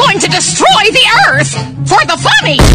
going to destroy the Earth for the funny!